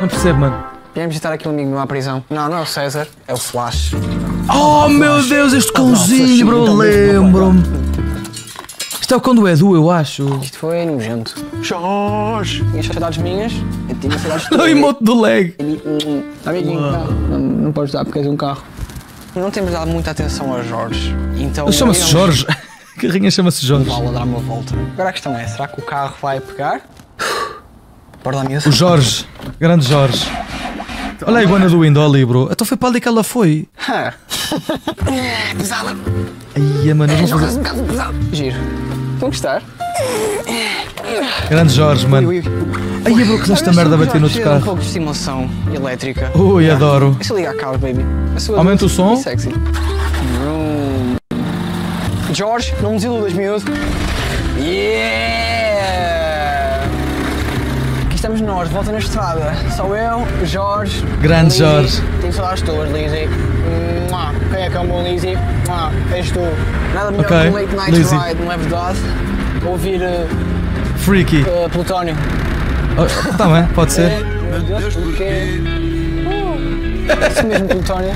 Não percebo, mano. Viemos visitar aqui um amigo meu à prisão. Não, não é o César, é o Flash. Oh meu Deus, este cãozinho, bro, lembro-me. Isto é o cão do Edu, eu acho. Isto foi nojento. Jorge! Tinha saudades minhas, eu tinha saudades O emote do leg. Amiguinho, não, não, não podes dar porque és um carro. Não temos dado muita atenção ao Jorge. Então. Ele chama-se Jorge. A carrinha chama-se Jorge. a dar uma volta. Agora a questão é: será que o carro vai pegar? Bora lá, miúdo. O Jorge. Grande Jorge. Olha a iguana do Indo ali, bro. Então foi para ali que ela foi. Ah. É pesada. Ai, mano, É um fazer. pesado. Giro. Estão a gostar? Grande Jorge, mano. Ai, bro, que esta merda bater no outro Um carro. pouco de estimulação elétrica. Ui, adoro. Deixa eu ligar a carro, baby. Aumenta o som. é Sexy. Vroom. Jorge, não me desiludas, miúdo. Yeah! Estamos nós, de volta na estrada. Sou eu, Jorge. Grande Lizzy. Jorge. Tenho saudades tuas, Lizzy. Mua. Quem é que é o meu Lizzy? Mua. És tu. Nada melhor Ok, que um late night Lizzy. ride, não é verdade? Ouvir uh, Freaky. uh, Plutónio. Oh, tá bem, pode ser. Meu Deus, porquê? Uh, Isso mesmo, Plutónio.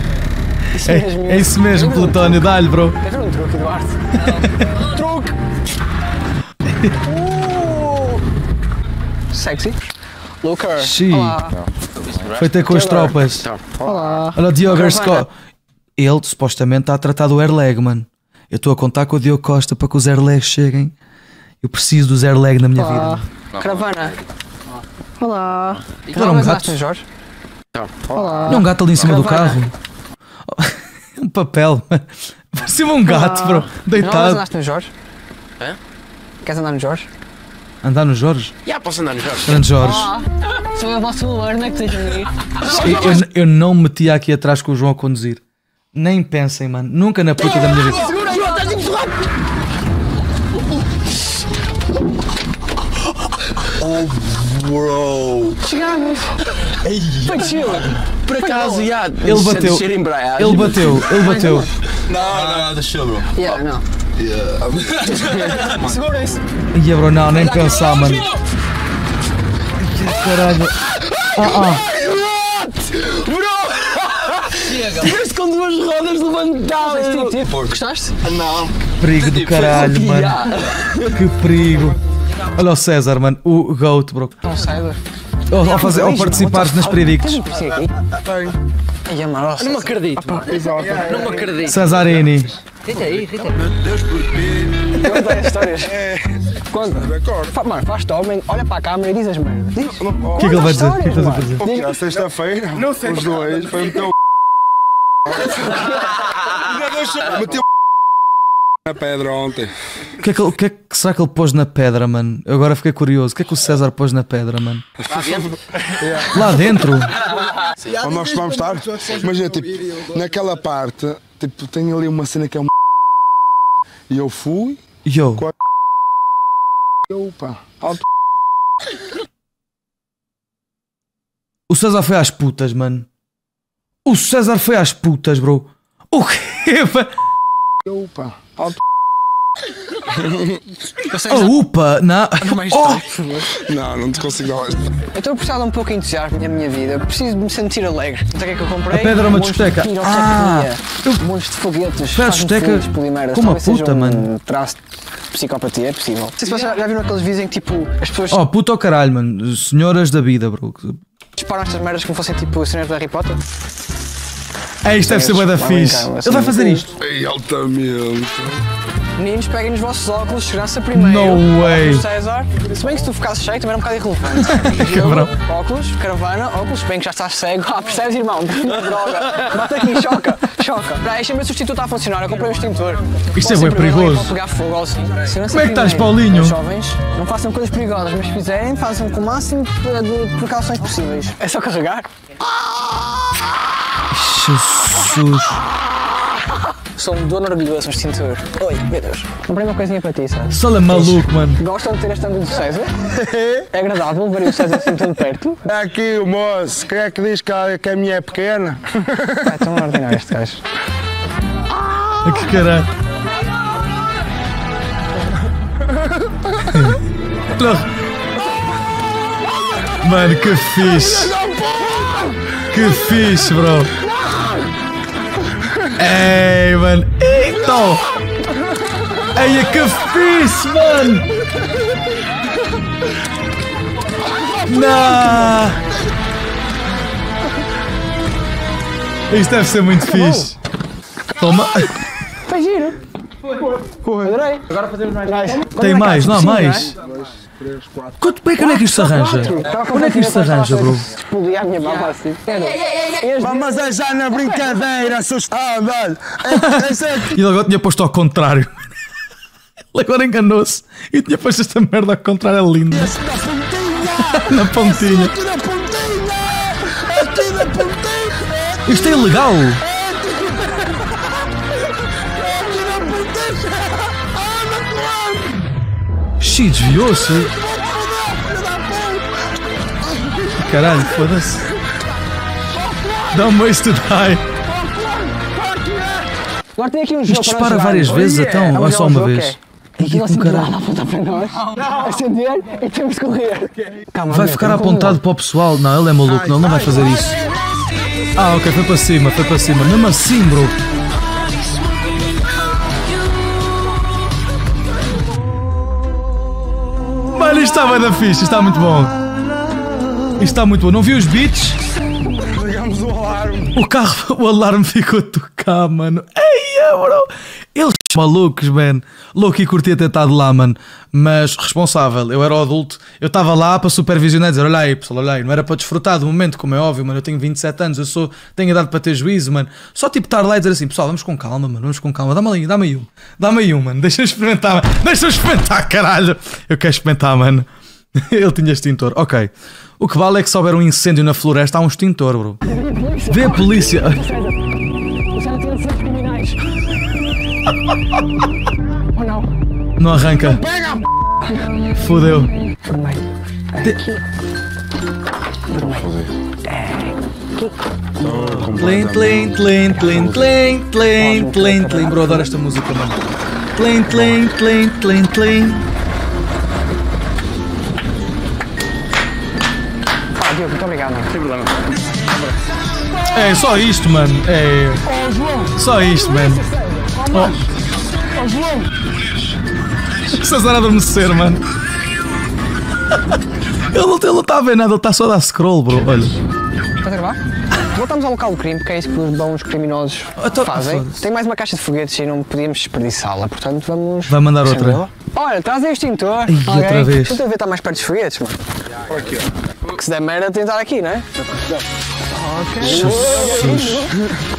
Isso mesmo. É, é isso mesmo, um Plutónio. Dá-lhe, bro. Quer ver um truque, Eduardo? truque! Sexy. Looker. Xiii. Olá. Foi ter com as tropas. Olá. Olha o Diogo Caravana. Scott. Ele supostamente está a tratar do airlag, mano. Eu estou a contar com o Diogo Costa para que os airlags cheguem. Eu preciso dos airlag na minha Olá. vida. Caravana. Olá. Era um gato. Jorge? Olá. Não, um gato ali em cima do Caravana. carro. um papel, mano. Parecia um gato, bro. Não, mas Deitado. andaste no Jorge? Hã? Queres andar no Jorge? Andar no Jorge? Já posso andar no Jorge. Grande Jorge. Ah, sou eu o vosso Uber, não é que seja? Eu, eu- eu não me metia aqui atrás com o João a conduzir. Nem pensem, mano. Nunca na puta da minha vida. Bro! Chegamos. Foi chill. Por acaso, já. Ele bateu. Ele bateu, ele bateu. Não, não, deixa, bro. Yeah, não. Segura-se. Ia, bro, não, nem pensar, mano. Caralho. Ah, ah. Tiveste com duas rodas levantadas. Tipo, tipo, Gostaste? Não. Perigo do caralho, mano. Que perigo. Olha o César, mano. O Goat, bro. Não do... Ao, fazer, ao participares nas predicts. Não me acredito. Não me acredito. Cesarini. Eu adoro as histórias. Quando? Fa- Mano, faz homem, olha para a câmera e diz as merdas. Diz. O que é que ele vai dizer? O que é que ele vai dizer? Porque à sexta-feira, os dois, foi meter o. Meteu na pedra ontem. O que, é que, o que é que será que ele pôs na pedra, mano? Eu agora fiquei curioso. O que é que o César pôs na pedra, mano? Lá dentro? Onde nós vamos estar? Imagina, tipo, naquela parte, tipo, tem ali uma cena que é um. E eu fui, Yo. eu, pá, alto. O César foi às putas, mano. O César foi às putas, bro. O quê? pá? Eu, alto. Oh, upa! Não. Oh, Não, não te consigo dar mais. Eu estou a precisar de um pouco de entusiasmo na minha vida. Preciso de me sentir alegre. Então o que é que eu comprei? A pedra é uma Monstros discoteca. de Ah, pirotecnia. Monstros de foguetes. Foi à Faz-me discoteca feliz, polimeras. com uma Talvez seja puta, um mano. traço de psicopatia, é possível. Não sei se vocês já já viram aqueles vídeos em que tipo, as pessoas oh, puta ao caralho, mano. Senhoras da vida, bro. disparam estas merdas como fossem tipo cenas do Harry Potter. É, isto deve ser bué da fixe. Ele vai fazer isto. Ei, altamente. Meninos, peguem nos vossos óculos, segurança primeiro. No way. Óculos César. Se bem que se tu ficasses cheio também era um bocado irrelevante. Cabrão. Óculos, caravana, óculos, bem que já estás cego. Ah, percebes, irmão? Droga. Bate aqui, choca, choca. Espera aí, deixa-me o extintor está a funcionar. Eu comprei um extintor. Isto é ser perigoso. Pode pegar fogo assim. Como é que estás. Paulinho? Os jovens, não façam coisas perigosas, mas se fizerem, façam com o máximo de de precauções possíveis. É só carregar. Jesus. Sou um dono orgulhoso no extintor. Oi, meu Deus. Comprei uma coisinha para ti, sabe? É maluco, mano. Gostam de ter este ângulo do César? É agradável ver o César assim tão perto? É aqui o moço, quem é que diz que a, que a minha é pequena? É tão ordinário este gajo. Ah, Que caralho. Mano, que fixe. Que fixe, bro. Ei, mano. Então. Ei, que fixe, mano. Não. Isto deve ser muito fixe. Toma. Foi giro. Adorei. Agora fazemos mais. Tem mais, não há mais? Quanto bem que onde é que isto se arranja? Onde é que isto se arranja, bro? Explodia a minha mama assim. Vamos é já na brincadeira, assustado. Esse é E ele agora tinha posto ao contrário. Ele agora enganou-se e tinha posto esta merda ao contrário, é lindo. Na pontinha. aqui na pontinha! Aqui na pontinha! Isto é ilegal. Claro! Xi, desviou-se. Caralho, foda-se. Don't waste to die. Agora tem aqui um jogo Isto dispara várias vezes, então, Vamos ou é só um uma vez? que é- Aquilo assim caralho. aponta para nós, acender e temos que correr. Vai ficar apontado para o pessoal. Não, ele é maluco, não, ele não vai fazer isso. Ah, ok, foi para cima, foi para cima. Mesmo assim, bro. Está bem da fixe, isto está muito bom. Isto está muito bom. Não vi os beats? Ligamos o alarme. O carro, o alarme ficou a tocar, mano. Eia, bro. Eles são malucos, man. Louco e curtia ter estado lá, mano. Mas responsável. Eu era o adulto. Eu estava lá para supervisionar e dizer: olha aí, pessoal, olha aí. Não era para desfrutar do momento, como é óbvio, mano. Eu tenho 27 anos, eu sou, tenho idade para ter juízo, mano. Só tipo estar lá e dizer assim: pessoal, vamos com calma, mano. Vamos com calma. Dá-me aí, dá-me aí um. Dá-me aí um, mano. Deixa-me experimentar, mano. Deixa-me experimentar, caralho. Eu quero experimentar, mano. Ele tinha extintor. Ok. O que vale é que se houver um incêndio na floresta, há um extintor, bro. Vê a polícia. Não? Arranca. Fudeu. Vermelho. Tlin, tlin, tlin, tlin, tlin, tlin, tlin, tlin. Bro, adoro esta música, mano. Tlin, tlin, tlin, tlin, tlin. Pá, Diogo, muito obrigado. É só isto, mano. É. Só isto, mano. Oh. César a adormecer, mano. Ele não, ele não está a ver nada, ele está só a dar scroll, bro. Olha. Estás a gravar? Voltamos ao local do crime, porque é isso que os bons criminosos Então, fazem. Tem mais uma caixa de foguetes e não podíamos desperdiçá-la, portanto vamos. Vai mandar outra. Olha, traz o extintor. Ih, outra vez. Tenta ver estar mais perto dos foguetes, mano. Porque se der merda, tentar aqui, não é?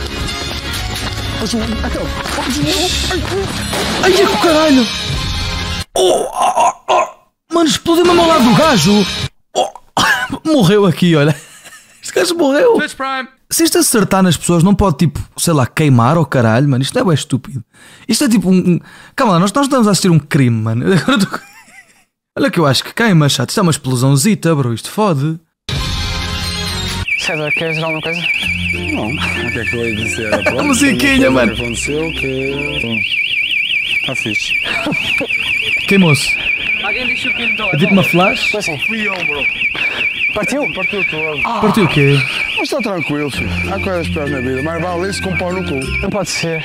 Ai, é que o caralho! Oh, oh, oh, oh. Mano, explodiu mesmo ao lado do gajo! Oh, morreu aqui, olha. Este gajo morreu! Se isto acertar nas pessoas, não pode, tipo, sei lá, queimar ou caralho, mano. Isto é bué estúpido. Isto é tipo um. um- Calma lá, nós, nós estamos a assistir um crime, mano. Agora tô- Olha que eu acho que queima, chato. Isto é uma explosãozita, bro. Isto fode. César, queres dizer alguma coisa? Não, o que é que eu ia dizer? Pronto, A musiquinha, mano. Aconteceu que. Está fixe. Queimou-se. Alguém deixou o pintor. É tipo uma flash? Como assim? Fui eu, bro. Partiu? Partiu todo. Partiu o quê? Mas está tranquilo, filho. Há coisas piores na vida. Mas vale isso com um pau no cu. Não pode ser.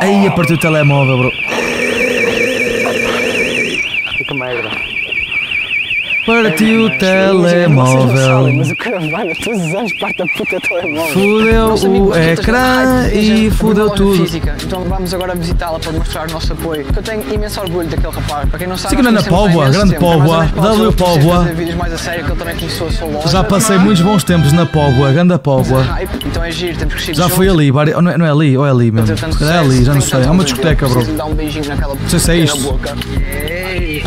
Aí partiu o telemóvel, bro. Que merda. Partiu o não telemóvel. mas o caravana todos os anos parte da puta telemóvel. Fudeu o ecrã e fudeu tudo. Física. Então vamos agora visitá-la para mostrar o nosso apoio. Eu tenho imenso orgulho daquele rapaz. Para quem não sabe, há Póvoa, grande. É Póvoa, W Póvoa. Já passei muitos bons tempos na Póvoa, ganda Póvoa. Então é giro, temos crescido Já fui ali, não é, não é ali, ou é ali mesmo? É ali, já não sei. É uma discoteca, bro. Um naquela sei se é isto.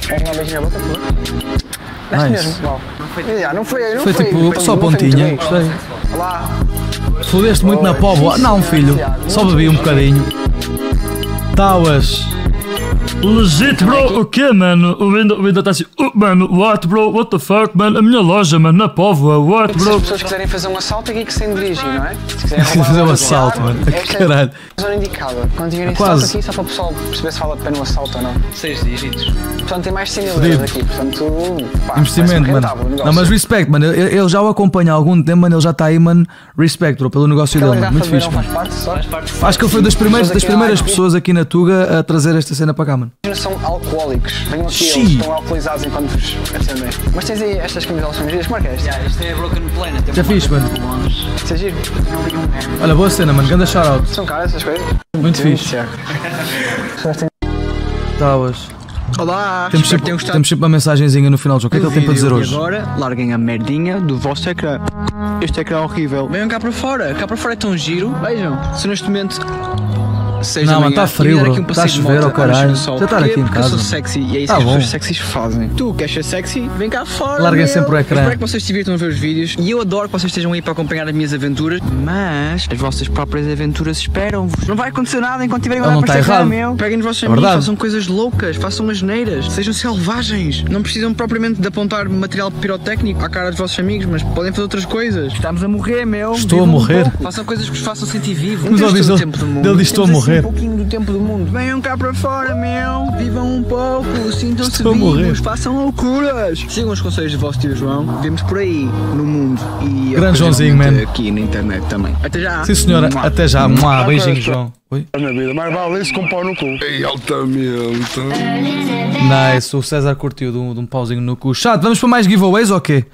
Queres dar um beijinho na boca, por favor? Deste Nice. mesmo? Já, não foi, não Foi foi, tipo, foi- só não foi muito pontinha, gostei. Olá. Fudeste muito na Póvoa? Não, filho, só bebi um bocadinho. Tauas. Legit, bro, o quê, mano? O Windows o Windows tá assim, oh, mano, what, bro, what the fuck, mano? A minha loja, mano, na Póvoa, what, Se as bro? pessoas quiserem fazer um assalto, aqui que se dirigir, não é? Se quiserem Fazer um assalto, loja, mano. esta é Caralho. a zona indicada. Quando tiverem Quase. assalto aqui, só para o pessoal perceber se vale a pena o assalto ou não. Seis dígitos. Portanto, tem mais de 100 mil euros aqui. Portanto, pá, Investimento, parece-me mano. rentável o negócio. Não, mas respect, mano. Ele, ele já o acompanha há algum tempo, mano. Ele já está aí, mano. Respect, bro, pelo negócio Aquela dele, mano. Muito fixe, mano. faz parte só? Acho que ele foi das primeiras, das primeiras pessoas aqui na Tuga a trazer esta cena para cá, mano. São alcoólicos. Venham aqui, Xiii. eles estão alcoolizados enquanto vos atendem. Mas tens aí estas camisolas são giras. Que marca é esta? Yeah, isto é Broken Planet. Já fiz, mano. Isto é giro. Olha, boa cena, mano. Ganda shout-out. São caras essas coisas? Muito fixe. Tiago. Talas. Olá, Temos que sempre, gostado temos sempre uma mensagenzinha no final do jogo. O que é que ele tem para dizer hoje? E agora, larguem a merdinha do vosso ecrã. Este ecrã é horrível. Venham cá para fora. Cá para fora é tão giro. Vejam. Se neste momento. Seis Não, da mano, manhã, tá frio, bro. um Tá oh, caralho. sol. Já estar Porquê? aqui em Porque eu casa. sou sexy e é isso Tá que as pessoas sexys fazem. Tu queres ser sexy? Vem cá fora. Larguem sempre o ecrã. Eu Espero que vocês se divirtam a ver os vídeos e eu adoro que vocês estejam aí para acompanhar as minhas aventuras, mas as vossas próprias aventuras esperam-vos. Não vai acontecer nada enquanto tiverem a Ele olhar não para tá meu. Peguem nos vossos É amigos, verdade. façam coisas loucas, façam as neiras, sejam selvagens. Não precisam propriamente de apontar material pirotécnico à cara dos vossos amigos, mas podem fazer outras coisas. Estamos a morrer, meu. Estou a Vivam um morrer. pouco. Façam coisas que vos façam sentir vivos. Mas Não temos todo o tempo do mundo. ele diz, "Estou a assim, morrer." um pouquinho do tempo do mundo. Venham cá para fora, meu. Vivam um pouco, sintam-se vivos, façam loucuras. Sigam os conselhos do vosso tio João. Vemos por aí no mundo e Grande Joãozinho, man. aqui na internet também. Até já. Sim, senhora. Mua. Até já. Mua, beijinho, João. Oi? Na vida, mas vale isso com pau no cu. Ei, altamente. Nice. O César curtiu de um, de um pauzinho no cu. Chato, vamos para mais giveaways ou quê?